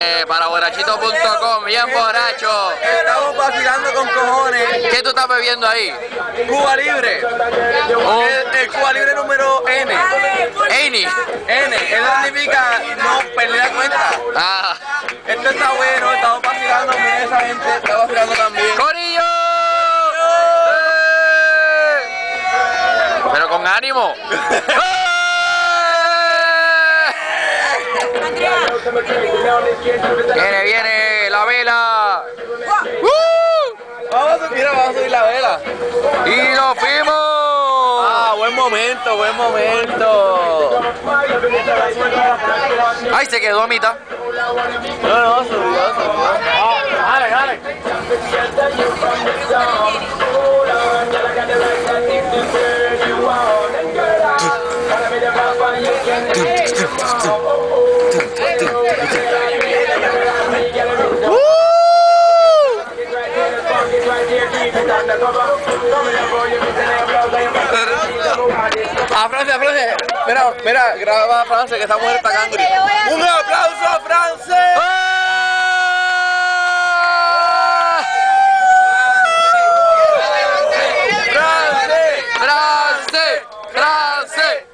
Eh, para borrachito.com, bien borracho. Estamos vacilando con cojones. ¿Qué tú estás bebiendo ahí? Cuba Libre. Oh. El, el Cuba Libre número N. Amy. N. Eso significa no perder la cuenta. Ah. Esto está bueno, estamos vacilando. Mira esa gente está vacilando también. ¡Corillo! ¡Eh! Pero con ánimo. ¡Eh! Viene, viene la vela. ¡Uh! Vamos a subir, vamos a subir la vela. Y nos fuimos. Ah, buen momento, buen momento. Ay, se quedó a mitad. No, no, subió, subió. Dale, dale. A Francia, a Francia. Mira, mira, graba a Francia que esa mujer está. Un aplauso a Francia. ¡France! ¡France! ¡France!